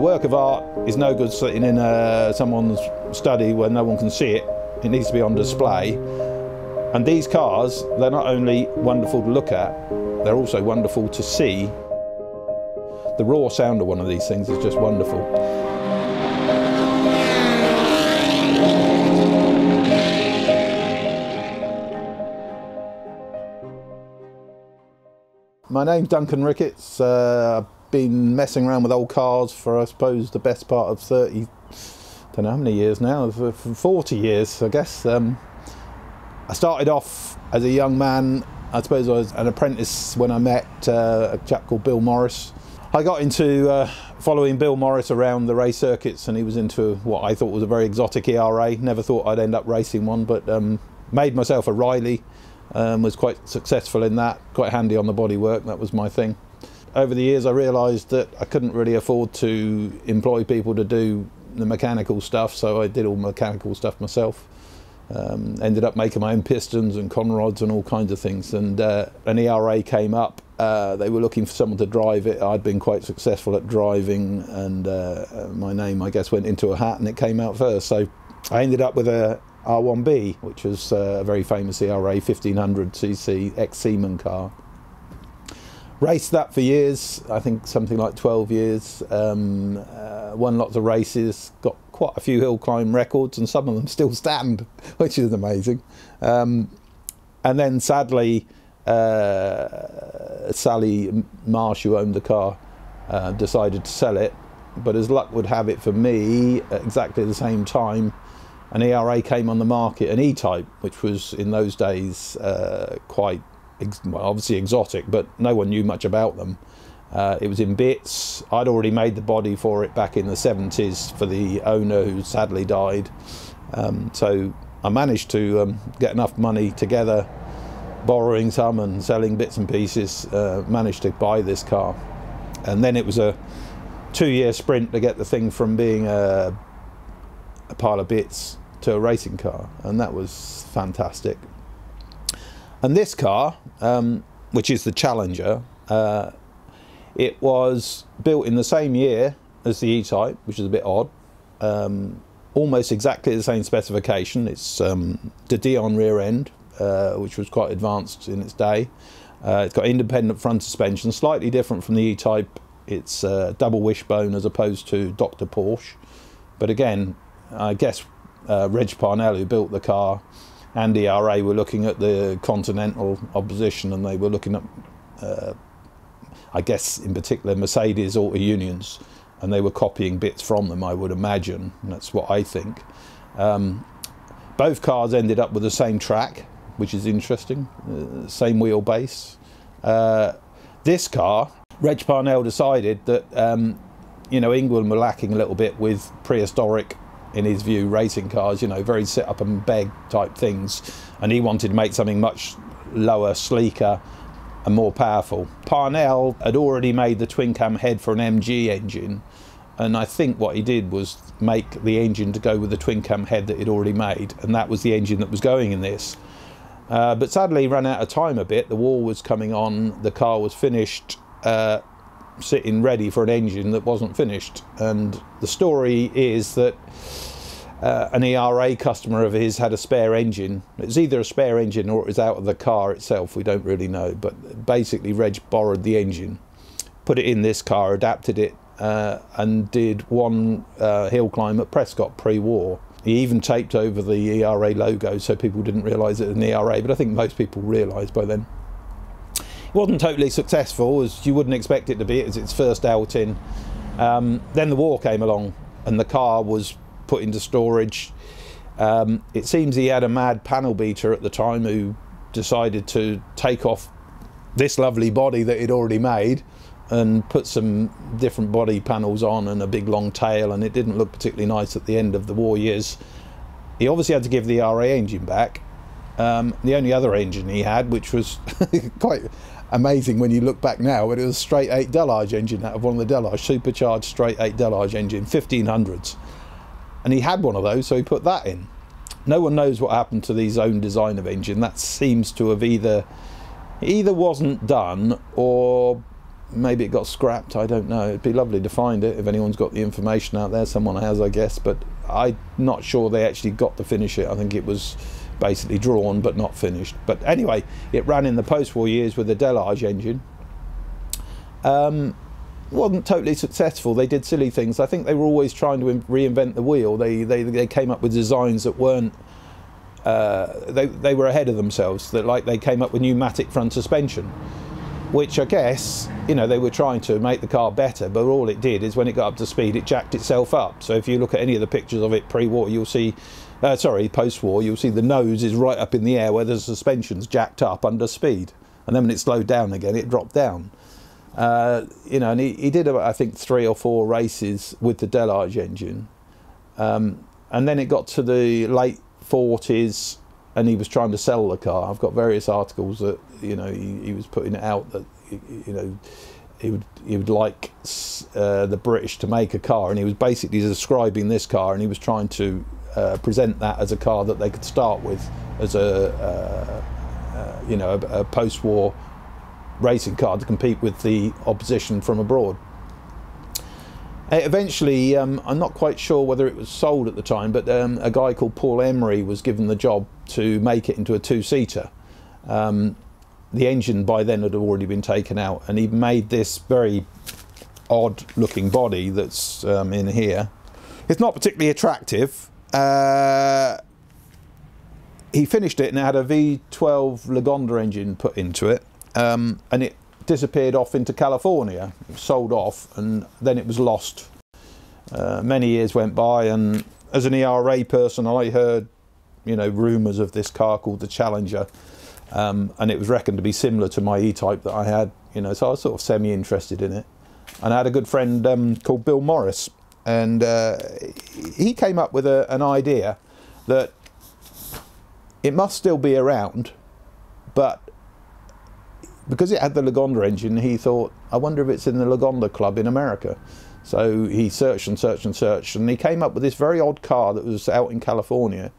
Work of art is no good sitting in uh, someone's study where no one can see it. It needs to be on display. And these cars, they're not only wonderful to look at, they're also wonderful to see. The raw sound of one of these things is just wonderful. My name's Duncan Ricketts. Uh, been messing around with old cars for, I suppose, the best part of 30, don't know how many years now, for 40 years, I guess. Um, I started off as a young man. I suppose I was an apprentice when I met uh, a chap called Bill Morris. I got into uh, following Bill Morris around the race circuits, and he was into what I thought was a very exotic ERA. Never thought I'd end up racing one, but um, made myself a Riley um, was quite successful in that, quite handy on the bodywork, that was my thing. Over the years I realised that I couldn't really afford to employ people to do the mechanical stuff, so I did all mechanical stuff myself. Um, ended up making my own pistons and conrods and all kinds of things. And uh, an ERA came up. Uh, they were looking for someone to drive it. I'd been quite successful at driving, and uh, my name, I guess, went into a hat, and it came out first. So I ended up with a R1B, which was uh, a very famous ERA 1500cc ex Seaman car. Raced that for years, I think something like 12 years. Um, uh, won lots of races, got quite a few hill climb records, and some of them still stand, which is amazing. Um, and then sadly, uh, Sally Marsh, who owned the car, uh, decided to sell it. But as luck would have it for me, at exactly the same time, an ERA came on the market, an E-Type, which was in those days uh, quite well, obviously exotic, but no one knew much about them. Uh, it was in bits. I'd already made the body for it back in the 70s for the owner who sadly died. Um, so I managed to um, get enough money together, borrowing some and selling bits and pieces, uh, managed to buy this car. And then it was a two year sprint to get the thing from being a, a pile of bits to a racing car, and that was fantastic. And this car, um, which is the Challenger, uh, it was built in the same year as the E-Type, which is a bit odd. Um, almost exactly the same specification. It's um, De Dion rear end, uh, which was quite advanced in its day. Uh, it's got independent front suspension, slightly different from the E-Type. It's uh, double wishbone as opposed to Dr. Porsche. But again, I guess uh, Reg Parnell, who built the car, and ERA were looking at the continental opposition and they were looking at, uh, I guess, in particular, Mercedes Auto Unions, and they were copying bits from them, I would imagine. that's what I think. Um, both cars ended up with the same track, which is interesting, uh, same wheelbase. Uh, this car, Reg Parnell decided that um, you know England were lacking a little bit with prehistoric in his view, racing cars, you know, very sit up and beg type things. And he wanted to make something much lower, sleeker, and more powerful. Parnell had already made the twin cam head for an MG engine. And I think what he did was make the engine to go with the twin cam head that he'd already made. And that was the engine that was going in this. Uh, but sadly, ran out of time a bit. The war was coming on, the car was finished. Uh, sitting ready for an engine that wasn't finished. And the story is that uh, an ERA customer of his had a spare engine. It's either a spare engine or it was out of the car itself. We don't really know. But basically, Reg borrowed the engine, put it in this car, adapted it, uh, and did one uh, hill climb at Prescott pre-war. He even taped over the ERA logo so people didn't realise it was an ERA, but I think most people realised by then. Wasn't totally successful, as you wouldn't expect it to be. Was its first outing. Um, then the war came along, and the car was put into storage. Um, it seems he had a mad panel beater at the time who decided to take off this lovely body that he'd already made and put some different body panels on and a big long tail, and it didn't look particularly nice at the end of the war years. He obviously had to give the ERA engine back. Um, the only other engine he had, which was quite amazing when you look back now, but it was a straight 8 Delage engine out of one of the Delage, supercharged straight 8 Delage engine, 1500s. And he had one of those, so he put that in. No one knows what happened to his own design of engine. That seems to have either either wasn't done or maybe it got scrapped. I don't know. It'd be lovely to find it if anyone's got the information out there. Someone has, I guess, but I'm not sure they actually got to finish it. I think it was basically drawn but not finished. But anyway, it ran in the post-war years with a Delage engine. Um, wasn't totally successful. They did silly things. I think they were always trying to reinvent the wheel. They they, they came up with designs that weren't. Uh, they they were ahead of themselves. That like they came up with pneumatic front suspension, which I guess you know they were trying to make the car better. But all it did is when it got up to speed, it jacked itself up. So if you look at any of the pictures of it pre-war, you'll see. Uh, sorry, post-war, you'll see the nose is right up in the air where the suspension's jacked up under speed, and then when it slowed down again, it dropped down. Uh, you know, and he, he did about, I think, three or four races with the Delage engine. Um, and then it got to the late 40s and he was trying to sell the car. I've got various articles that, you know, he, he was putting out that, you know, he would, he would like uh, the British to make a car and he was basically describing this car and he was trying to uh, present that as a car that they could start with as a, uh, uh you know, a, a post-war racing car to compete with the opposition from abroad. Uh, eventually, um, I'm not quite sure whether it was sold at the time, but um, a guy called Paul Emery was given the job to make it into a two-seater. Um, the engine by then had already been taken out, and he made this very odd-looking body that's um, in here. It's not particularly attractive. Uh, he finished it and it had a V12 Lagonda engine put into it um, and it disappeared off into California, sold off, and then it was lost. Uh, many years went by, and as an ERA person, I heard, you know, rumours of this car called the Challenger, um, and it was reckoned to be similar to my E-Type that I had, you know, so I was sort of semi-interested in it. And I had a good friend um, called Bill Morris, and uh, he came up with a, an idea that it must still be around, but because it had the Lagonda engine, he thought, I wonder if it's in the Lagonda Club in America. So he searched and searched and searched, and he came up with this very odd car that was out in California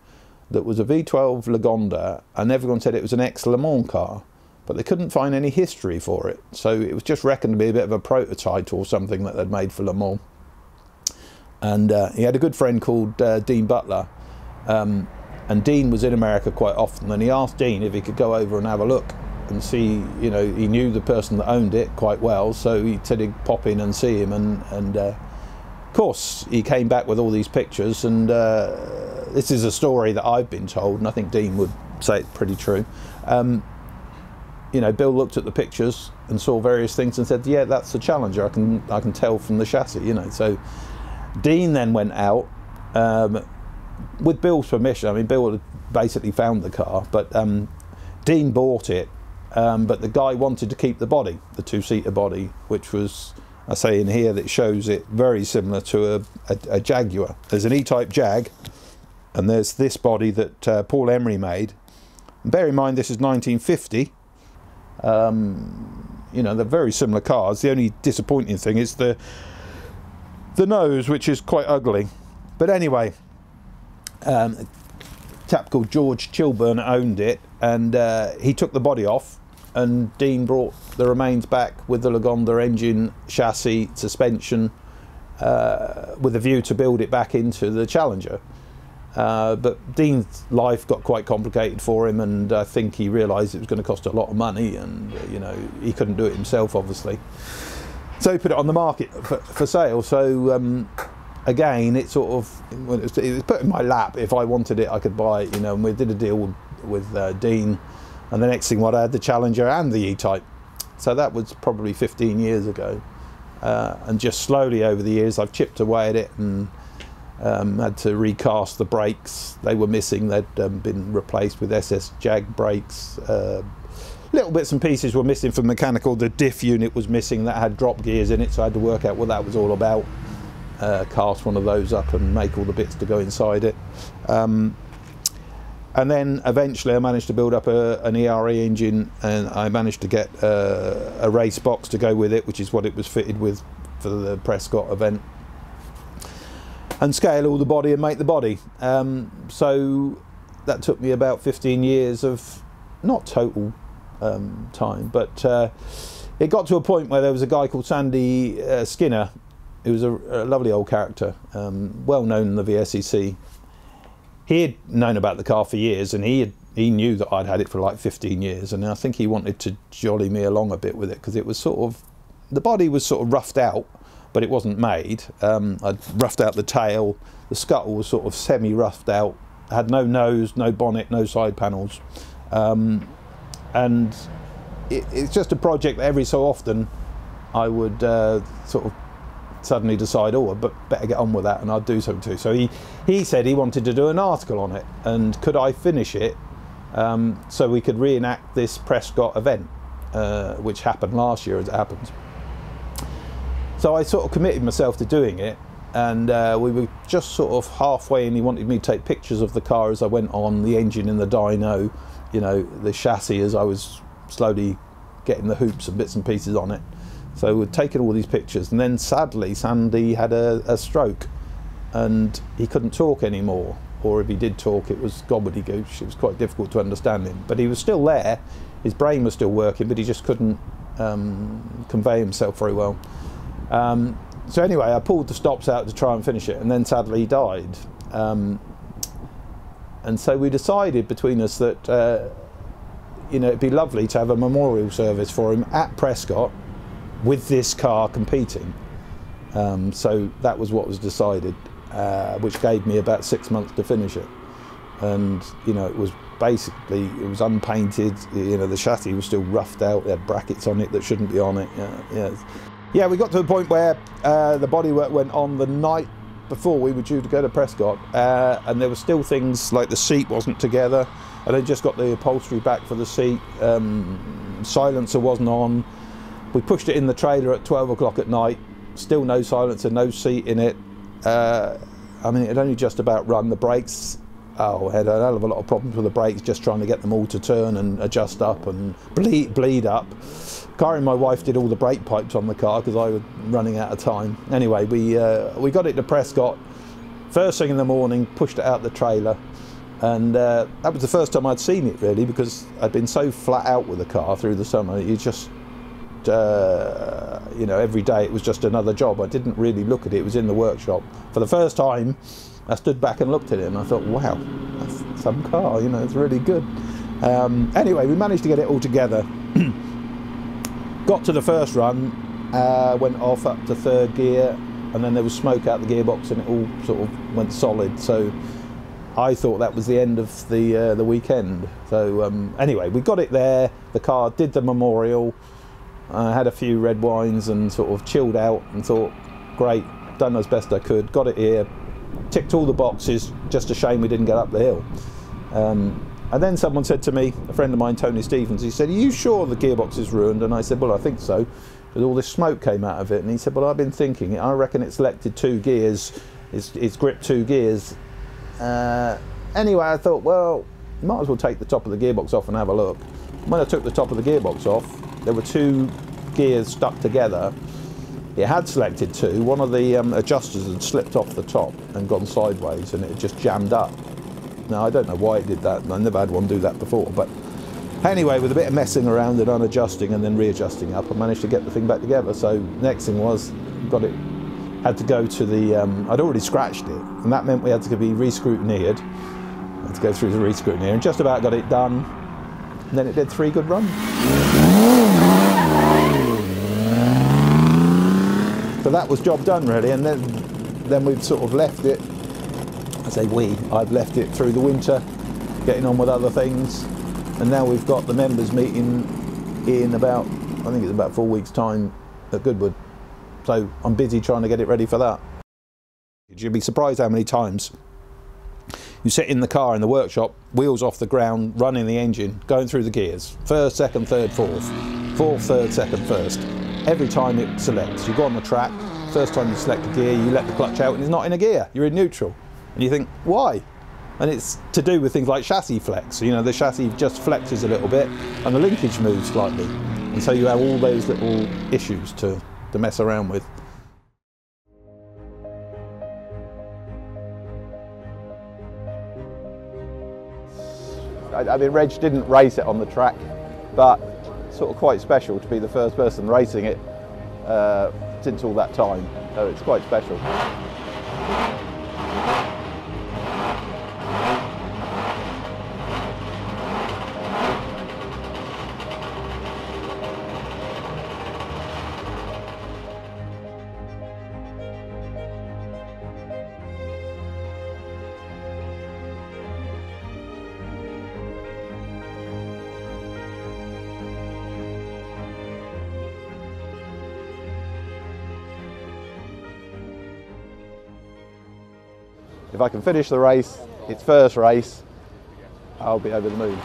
that was a V12 Lagonda, and everyone said it was an ex Le Mans car, but they couldn't find any history for it. So it was just reckoned to be a bit of a prototype or something that they'd made for Le Mans. And uh, he had a good friend called uh, Dean Butler, um, and Dean was in America quite often, and he asked Dean if he could go over and have a look and see, you know, he knew the person that owned it quite well, so he said he'd pop in and see him. And, and uh, of course, he came back with all these pictures, and uh, this is a story that I've been told, and I think Dean would say it's pretty true. Um, you know, Bill looked at the pictures and saw various things and said, "Yeah, that's the Challenger. I can I can tell from the chassis." You know, so Dean then went out um, with Bill's permission. I mean, Bill basically found the car, but um, Dean bought it um, but the guy wanted to keep the body, the two-seater body, which was, I say in here, that shows it very similar to a, a, a Jaguar. There's an E-Type Jag, and there's this body that uh, Paul Emery made. And bear in mind, this is 1950. Um, you know, they're very similar cars. The only disappointing thing is the the nose, which is quite ugly. But anyway, um, a chap called George Chilburn owned it, and uh, he took the body off and Dean brought the remains back with the Lagonda engine, chassis, suspension, uh, with a view to build it back into the Challenger. Uh, but Dean's life got quite complicated for him, and I think he realised it was going to cost a lot of money, and you know he couldn't do it himself, obviously. So put it on the market for, for sale. So um, again, it sort of it was, it put in my lap. If I wanted it, I could buy it. You know, and we did a deal with, with uh, Dean and the next thing what I had the Challenger and the E-Type. So that was probably 15 years ago. Uh, and just slowly over the years I've chipped away at it and um, had to recast the brakes. They were missing, they'd um, been replaced with SS Jag brakes. Uh, little bits and pieces were missing from mechanical. The diff unit was missing that had drop gears in it, so I had to work out what that was all about. Uh, cast one of those up and make all the bits to go inside it. Um, and then eventually I managed to build up a, an ERA engine and I managed to get uh, a race box to go with it, which is what it was fitted with for the Prescott event. And scale all the body and make the body. Um, so that took me about 15 years of not total um, time, but uh, it got to a point where there was a guy called Sandy uh, Skinner, who was a, a lovely old character, um, well known in the VSCC. He had known about the car for years, and he had, he knew that I'd had it for like 15 years, and I think he wanted to jolly me along a bit with it because it was sort of the body was sort of roughed out, but it wasn't made. Um, I'd roughed out the tail, the scuttle was sort of semi-roughed out, had no nose, no bonnet, no side panels, um, and it, it's just a project that every so often I would uh, sort of suddenly decide, oh, I better get on with that, and I'd do something too. So he, he said he wanted to do an article on it, and could I finish it um, so we could reenact this Prescott event, uh, which happened last year as it happens. So I sort of committed myself to doing it, and uh, we were just sort of halfway, and he wanted me to take pictures of the car as I went on, the engine in the dyno, you know, the chassis as I was slowly getting the hoops and bits and pieces on it. So we'd taken all these pictures, and then sadly, Sandy had a, a stroke, and he couldn't talk anymore. Or if he did talk, it was gobbledygook. It was quite difficult to understand him. But he was still there. His brain was still working, but he just couldn't um, convey himself very well. Um, so anyway, I pulled the stops out to try and finish it, and then sadly he died. Um, and so we decided between us that uh, you know it'd be lovely to have a memorial service for him at Prescott with this car competing. Um, so that was what was decided, uh, which gave me about six months to finish it. And you know it was basically it was unpainted. You know the chassis was still roughed out. It had brackets on it that shouldn't be on it. Yeah, yeah. yeah we got to a point where uh, the bodywork went on the night before we were due to go to Prescott, uh, and there were still things like the seat wasn't together. I had just got the upholstery back for the seat. Um, silencer wasn't on. We pushed it in the trailer at 12 o'clock at night. Still no silencer, no seat in it. Uh, I mean, it only just about run. The brakes, oh, had a hell of a lot of problems with the brakes, just trying to get them all to turn and adjust up and bleed, bleed up. And my wife did all the brake pipes on the car because I was running out of time. Anyway, we uh, we got it to Prescott first thing in the morning, pushed it out the trailer, and uh, that was the first time I'd seen it really because I'd been so flat out with the car through the summer. You just uh, you know every day it was just another job. I didn't really look at it. It was in the workshop for the first time. I stood back and looked at it and I thought, wow, that's some car. You know, it's really good. Um, anyway, we managed to get it all together. got to the first run, uh, went off up to third gear, and then there was smoke out the gearbox, and it all sort of went solid. So I thought that was the end of the uh, the weekend. So um, anyway, we got it there. The car did the memorial. I had a few red wines and sort of chilled out and thought, great, done as best I could. Got it here, ticked all the boxes. Just a shame we didn't get up the hill. Um, and then someone said to me, a friend of mine, Tony Stevens, he said, Are you sure the gearbox is ruined? And I said, Well, I think so. Because all this smoke came out of it. And he said, Well, I've been thinking, I reckon it selected two gears, it's, it's gripped two gears. Uh, anyway, I thought, Well, might as well take the top of the gearbox off and have a look. When I took the top of the gearbox off, there were two gears stuck together. It had selected two. One of the um, adjusters had slipped off the top and gone sideways, and it had just jammed up. Now, I don't know why it did that, I never had one do that before, but anyway, with a bit of messing around and unadjusting and then readjusting up, I managed to get the thing back together. So next thing was, got it, had to go to the, um, I'd already scratched it, and that meant we had to be re-scrutineered, had to go through the re-scrutineer, and just about got it done, and then it did three good runs. So that was job done really, and then then we've sort of left it I say we, I've left it through the winter, getting on with other things, and now we've got the members meeting in about, I think it's about four weeks' time at Goodwood. So I'm busy trying to get it ready for that. You'd be surprised how many times you sit in the car in the workshop, wheels off the ground, running the engine, going through the gears, first, second, third, fourth, fourth, third, second, first. Every time it selects, you go on the track, first time you select a gear, you let the clutch out and it's not in a gear, you're in neutral. And you think, why? And it's to do with things like chassis flex. You know, the chassis just flexes a little bit and the linkage moves slightly. And so you have all those little issues to, to mess around with. I, I mean, Reg didn't race it on the track, but sort of quite special to be the first person racing it uh, since all that time. So it's quite special. If I can finish the race, its first race, I'll be over the moon.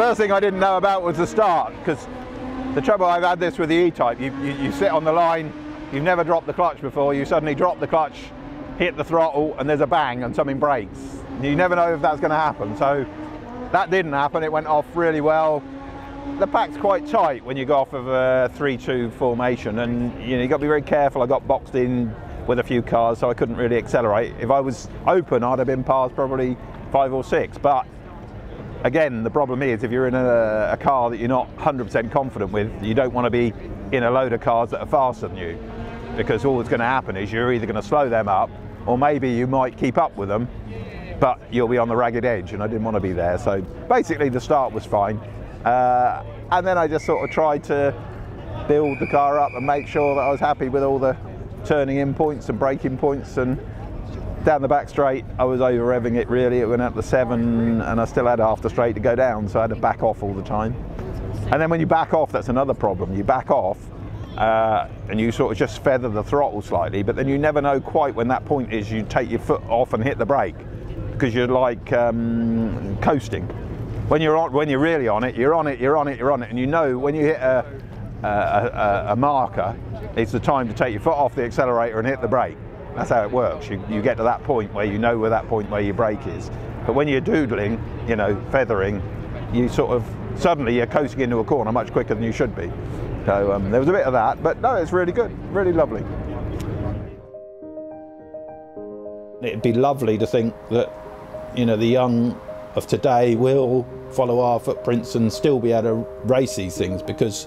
First thing I didn't know about was the start because the trouble I've had this with the E-Type, you, you, you sit on the line, you've never dropped the clutch before, you suddenly drop the clutch, hit the throttle and there's a bang and something breaks. You never know if that's going to happen. So that didn't happen, it went off really well. The pack's quite tight when you go off of a 3-2 formation and you know, you've got to be very careful. I got boxed in with a few cars so I couldn't really accelerate. If I was open I'd have been past probably five or six but again, the problem is if you're in a, a car that you're not 100% confident with, you don't want to be in a load of cars that are faster than you because all that's going to happen is you're either going to slow them up or maybe you might keep up with them but you'll be on the ragged edge and I didn't want to be there. So basically the start was fine. Uh, and then I just sort of tried to build the car up and make sure that I was happy with all the turning in points and braking points and down the back straight, I was over revving it really. It went up to seven and I still had half the straight to go down, so I had to back off all the time. And then when you back off, that's another problem. You back off uh, and you sort of just feather the throttle slightly, but then you never know quite when that point is you take your foot off and hit the brake because you're like um, coasting. When you're on, when you're really on it, you're on it, you're on it, you're on it, and you know when you hit a, a, a, a marker, it's the time to take your foot off the accelerator and hit the brake. That's how it works. You, you get to that point where you know where that point where your brake is. But when you're doodling, you know, feathering, you sort of suddenly you're coasting into a corner much quicker than you should be. So um, there was a bit of that, but no, it's really good, really lovely. It'd be lovely to think that, you know, the young of today will follow our footprints and still be able to race these things because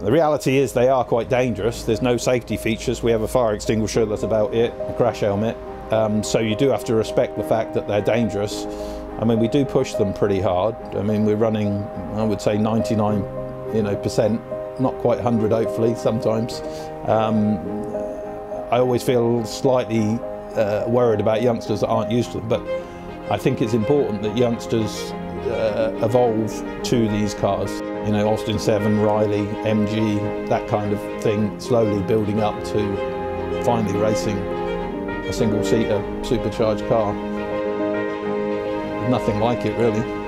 the reality is they are quite dangerous. There's no safety features. We have a fire extinguisher, that's about it, a crash helmet. Um, so you do have to respect the fact that they're dangerous. I mean, we do push them pretty hard. I mean, we're running, I would say 99, you know, percent, not quite 100 hopefully sometimes. Um, I always feel slightly uh, worried about youngsters that aren't used to them, but I think it's important that youngsters uh, evolve to these cars. You know, Austin 7, Riley, MG, that kind of thing, slowly building up to finally racing a single-seater supercharged car. Nothing like it really.